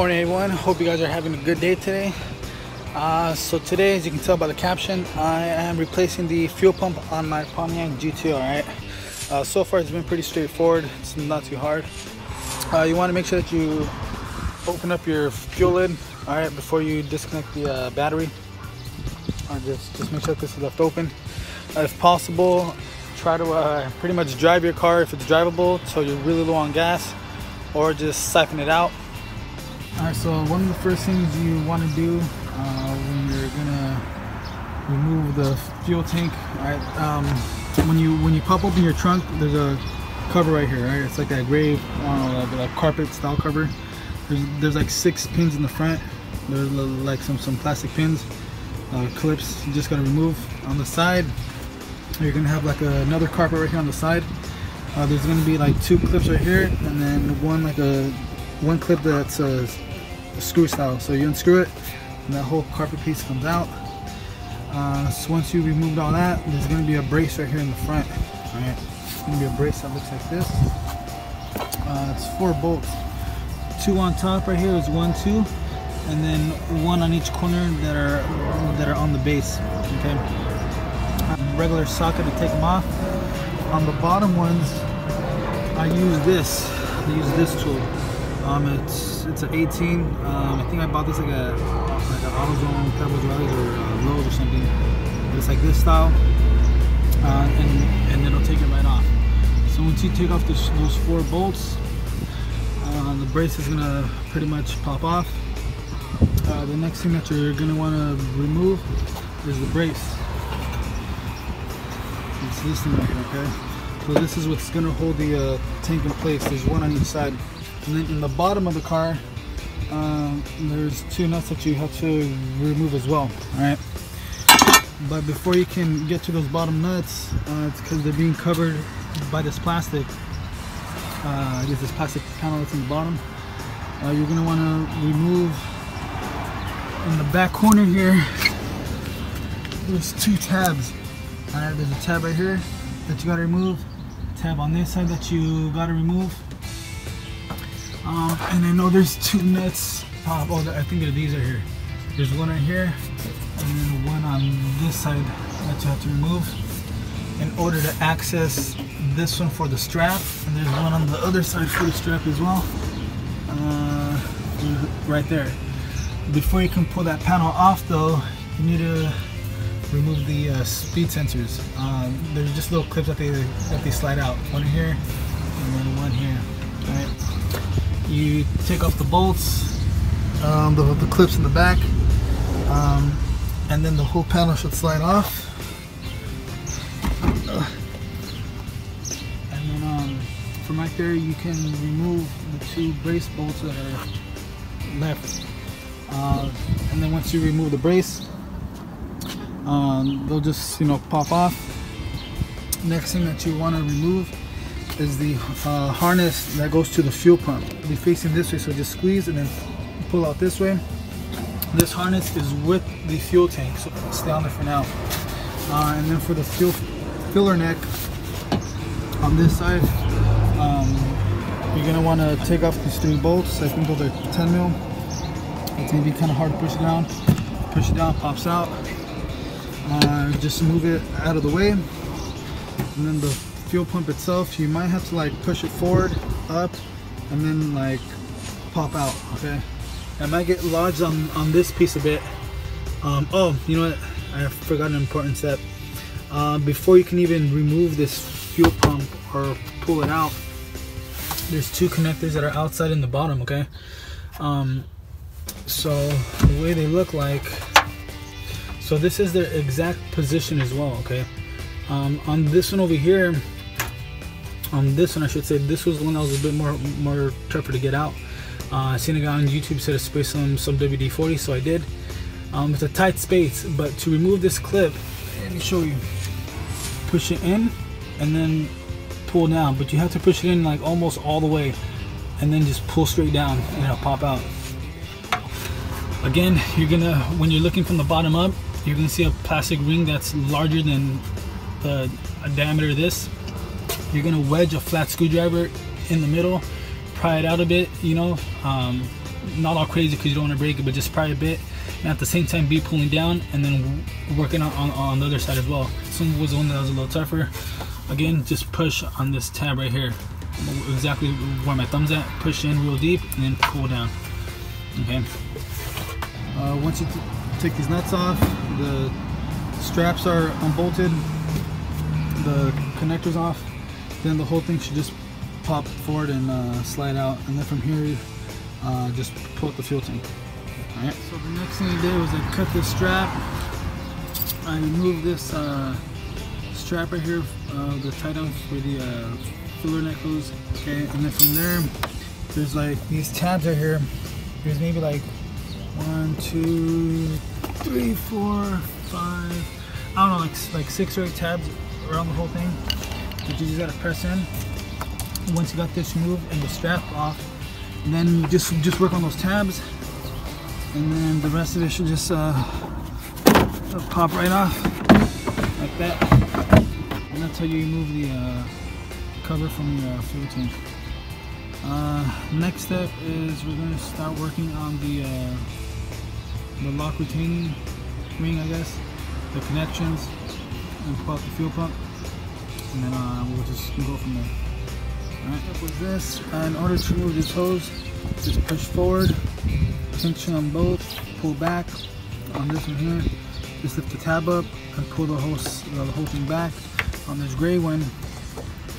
Morning everyone. Hope you guys are having a good day today. Uh, so today, as you can tell by the caption, I am replacing the fuel pump on my Pontiac GT, alright? Uh, so far it's been pretty straightforward, it's not too hard. Uh, you want to make sure that you open up your fuel lid, alright, before you disconnect the uh, battery. Or just, just make sure that this is left open. Uh, if possible, try to uh, pretty much drive your car if it's drivable so you're really low on gas or just siphon it out. Alright, so one of the first things you want to do uh, when you're gonna remove the fuel tank, alright, um, when you when you pop open your trunk, there's a cover right here, right? It's like a gray, uh, like, like carpet style cover. There's, there's like six pins in the front. There's like some some plastic pins, uh, clips. You just gotta remove on the side. You're gonna have like a, another carpet right here on the side. Uh, there's gonna be like two clips right here, and then one like a one clip that's a, a screw style. So you unscrew it, and that whole carpet piece comes out. Uh, so once you removed all that, there's gonna be a brace right here in the front. All right, it's gonna be a brace that looks like this. Uh, it's four bolts. Two on top right here is one, two, and then one on each corner that are that are on the base. Okay. Regular socket to take them off. On the bottom ones, I use this. I use this tool. Um, it's it's an 18. Um, I think I bought this like a like an AutoZone, Pebbles Rise, or uh, Lowe's or something. But it's like this style, uh, and and it'll take it right off. So once you take off this, those four bolts, uh, the brace is gonna pretty much pop off. Uh, the next thing that you're gonna want to remove is the brace. It's this thing right here, okay? So this is what's gonna hold the uh, tank in place. There's one on each side. And then in the bottom of the car, um, there's two nuts that you have to remove as well, all right? But before you can get to those bottom nuts, uh, it's because they're being covered by this plastic. Uh, I guess this plastic panel that's in the bottom. Uh, you're gonna wanna remove in the back corner here, there's two tabs. There's a tab right here that you gotta remove, tab on this side that you gotta remove. Um, and I know there's two nuts. Oh, I think these are here. There's one right here, and then one on this side that you have to remove in order to access this one for the strap. And there's one on the other side for the strap as well. Uh, right there. Before you can pull that panel off though, you need to remove the uh, speed sensors. Um, there's just little clips that they that they slide out. One here and then one here. You take off the bolts, um, the, the clips in the back, um, and then the whole panel should slide off. And then um, from right there, you can remove the two brace bolts that are left. Uh, and then once you remove the brace, um, they'll just you know pop off next thing that you want to remove is the uh, harness that goes to the fuel pump. Be facing this way so just squeeze and then pull out this way. This harness is with the fuel tank so stay on there for now. Uh, and then for the fuel filler neck on this side um, you're gonna want to take off these three bolts. I think those are 10 mil. It's gonna be kind of hard to push it down. Push it down pops out. Uh, just move it out of the way. And then the fuel pump itself you might have to like push it forward up and then like pop out okay? It might get lodged on on this piece a bit. Um, oh you know what? I forgot an important step. Uh, before you can even remove this fuel pump or pull it out there's two connectors that are outside in the bottom okay? Um, so the way they look like so this is their exact position as well, okay? Um, on this one over here, on this one I should say, this was one that was a bit more more tougher to get out. Uh, I seen a guy on YouTube said to spray some, some WD-40, so I did. Um, it's a tight space, but to remove this clip, let me show you. Push it in, and then pull down, but you have to push it in like almost all the way, and then just pull straight down, and it'll pop out. Again, you're gonna, when you're looking from the bottom up, you're gonna see a plastic ring that's larger than the diameter of this you're gonna wedge a flat screwdriver in the middle pry it out a bit you know um, not all crazy because you don't want to break it, but just pry a bit. And at the same time, be pulling down and then working on, on, on the other side as well. This one was the one that was a little tougher. Again, just push on this tab right here. Exactly where my thumb's at. Push in real deep and then pull down. Okay. Uh, once you take these nuts off, the straps are unbolted, the connectors off, then the whole thing should just pop forward and uh, slide out. And then from here, uh, just pull out the fuel tank. Alright, so the next thing I did was I cut this strap. I removed this uh, strap right here, uh, the tie down for the uh, filler neck hose. Okay, and then from there, there's like these tabs right here. There's maybe like one, two, three, four, five. I don't know, like like six or eight tabs around the whole thing you just gotta press in. Once you got this removed and the strap off, then just just work on those tabs, and then the rest of it should just uh, pop right off like that. And that's how you remove the uh, cover from your uh, fuel tank. Uh, next step is we're to start working on the uh, the lock retaining ring, I guess, the connections, and pull out the fuel pump, and then uh, we'll just go from there. Alright, with this, uh, in order to remove this hose, just push forward, tension on both, pull back on this one here, just lift the tab up and pull the whole, uh, the whole thing back. On this gray one,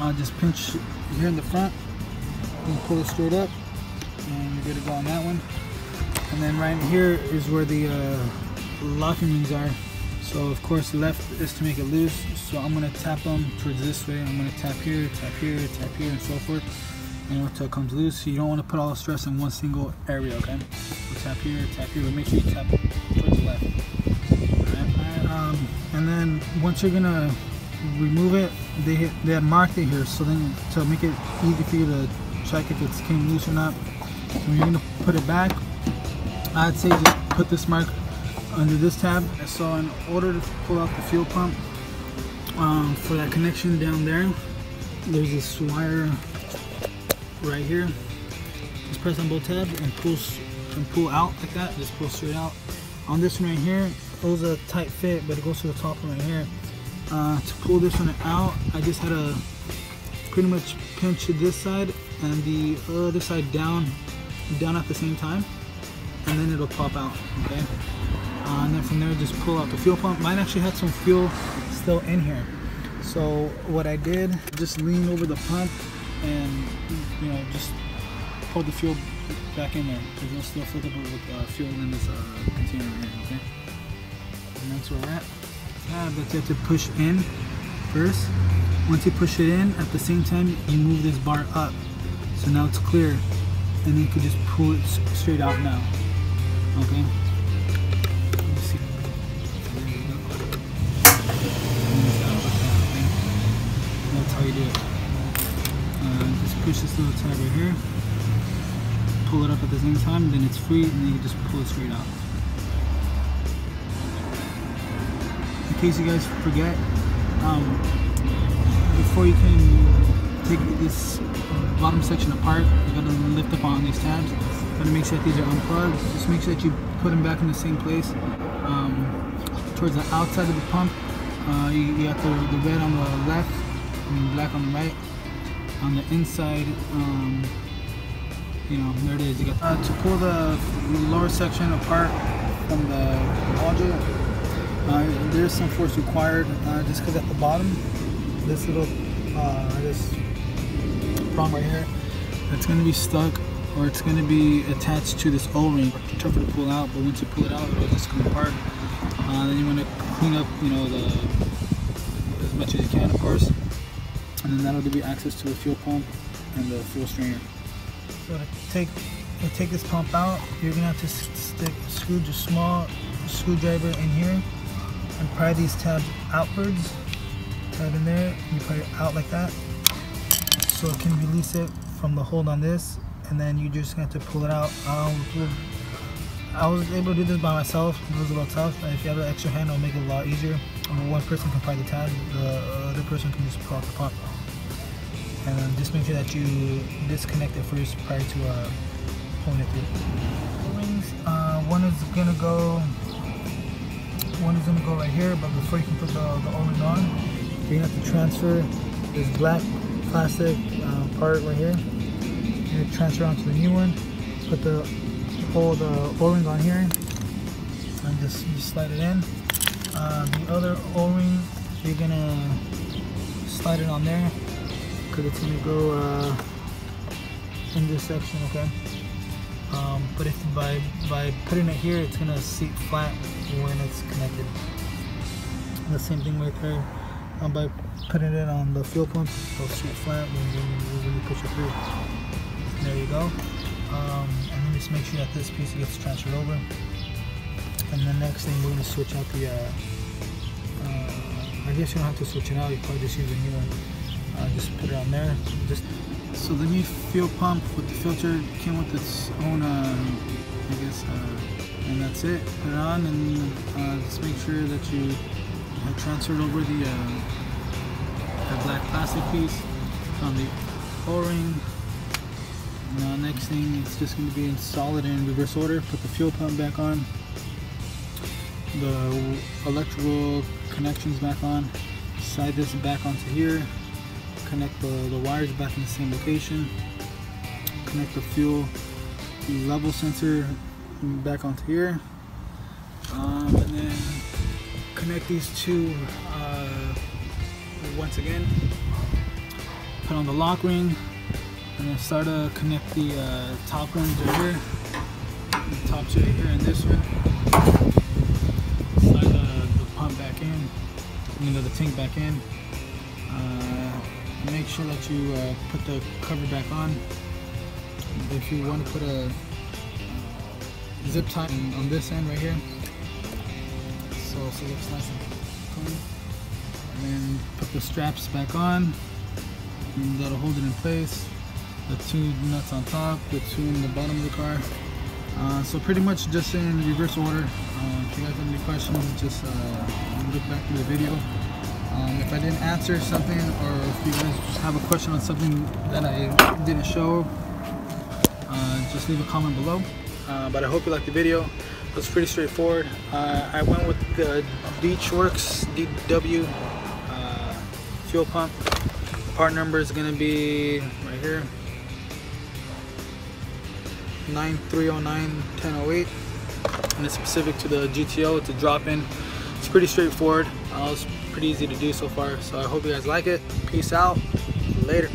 uh, just pinch here in the front and pull it straight up and you're good to go on that one. And then right here is where the uh, locking rings are. So of course the left is to make it loose. So I'm gonna tap them towards this way. I'm gonna tap here, tap here, tap here, and so forth. And until it comes loose. So you don't want to put all the stress in one single area, okay? So tap here, tap here, but make sure you tap towards the left. Um, and then once you're gonna remove it, they hit, they have marked it here. So then to make it easy for you to check if it's came loose or not. When you're gonna put it back, I'd say just put this mark under this tab. I saw in order to pull out the fuel pump, um, for that connection down there, there's this wire right here. Just press on both tabs and pull and pull out like that. Just pull straight out. On this one right here, it was a tight fit, but it goes to the top right here. Uh, to pull this one out, I just had to pretty much pinch this side and the other side down, down at the same time, and then it'll pop out. Okay. Uh, and then from there, just pull out the fuel pump. Mine actually had some fuel still in here. So what I did, just lean over the pump and you know just pull the fuel back in there because it'll still fill up with uh, fuel in this uh, container here. Okay. And that's where we're at. Tab that you have to push in first. Once you push it in, at the same time you move this bar up. So now it's clear, and then you can just pull it straight out now. Okay. Push this little tab right here, pull it up at the same time, then it's free, and then you just pull it straight out. In case you guys forget, um, before you can take this bottom section apart, you gotta lift up on these tabs. You gotta make sure that these are unplugged. Just make sure that you put them back in the same place. Um, towards the outside of the pump, uh, you, you got the, the red on the left and black on the right. On the inside, um, you know, there it is. You got uh, to pull the lower section apart from the module. Uh, there's some force required, uh, just because at the bottom, this little, uh, this prong right here, it's going to be stuck or it's going to be attached to this O-ring. Tougher to pull out, but once you pull it out, it'll just come apart. Uh, then you want to clean up, you know, the as much as you can, of course, and then that'll give you access to the fuel pump and the fuel strainer. So to take to take this pump out, you're gonna have to stick screw just small screwdriver in here and pry these tabs outwards. Tab in there, you pry it out like that, so it can release it from the hold on this, and then you just have to pull it out. Um, I was able to do this by myself. It was a little tough. If you have an extra hand, it'll make it a lot easier. One person can pry the tab, the other person can just pull out the pump. And then just make sure that you disconnect it first prior to uh, pulling it through. Rings, uh, one is gonna go, one is gonna go right here, but before you can put the, the O-ring on, you're gonna have to transfer this black plastic uh, part right here. You're gonna transfer onto the new one, put the pull the O-ring on here, and just, just slide it in. Uh, the other O-ring, you're gonna slide it on there, because it's gonna go uh, in this section, okay? Um, but if by by putting it here, it's gonna seat flat when it's connected. The same thing right there. Um, by putting it on the fuel pump, it'll seat flat when, when, when you push it through. There you go. Um, and then just make sure that this piece gets transferred over. And the next thing, we're gonna switch out the. Uh, uh, I guess you don't have to switch it out. You probably just use a new one. Uh, just put it on there. Just so the new fuel pump with the filter came with its own, uh, I guess, uh, and that's it. Put it on and uh, just make sure that you have transferred over the, uh, the black plastic piece on the O-ring. Now next thing, it's just going to be install it in reverse order. Put the fuel pump back on. The electrical connections back on. Slide this back onto here connect the, the wires back in the same location connect the fuel level sensor back onto here um, and then connect these two uh, once again put on the lock ring and then start to connect the uh, top rings right here the top right here and this one. Slide the, the pump back in you know the tank back in make sure that you uh, put the cover back on. If you want to put a zip tie on this end right here, so, so it looks nice and clean. And then put the straps back on. that'll hold it in place. The two nuts on top, the two in the bottom of the car. Uh, so pretty much just in reverse order. Uh, if you guys have any questions, just uh, look back through the video. Um, if I didn't answer something or if you guys have a question on something that I didn't show, uh, just leave a comment below. Uh, but I hope you liked the video. It was pretty straightforward. Uh, I went with the DeatschWerks DW uh, fuel pump. Part number is going to be right here. 9309-1008 and it's specific to the GTO. It's a drop-in. It's pretty straightforward. Uh, pretty easy to do so far. So I hope you guys like it. Peace out. Later.